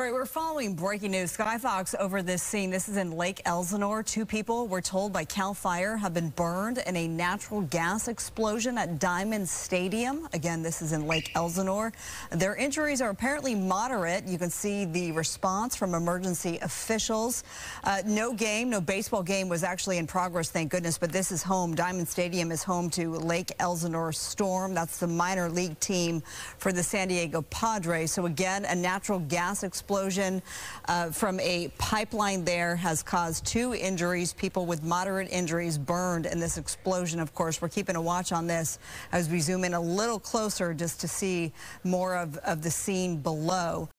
All right, we're following breaking news. Sky Fox over this scene. This is in Lake Elsinore. Two people, we're told by CAL FIRE, have been burned in a natural gas explosion at Diamond Stadium. Again, this is in Lake Elsinore. Their injuries are apparently moderate. You can see the response from emergency officials. Uh, no game, no baseball game was actually in progress, thank goodness, but this is home. Diamond Stadium is home to Lake Elsinore Storm. That's the minor league team for the San Diego Padres. So again, a natural gas explosion explosion uh, from a pipeline there has caused two injuries. People with moderate injuries burned in this explosion. Of course, we're keeping a watch on this as we zoom in a little closer just to see more of, of the scene below.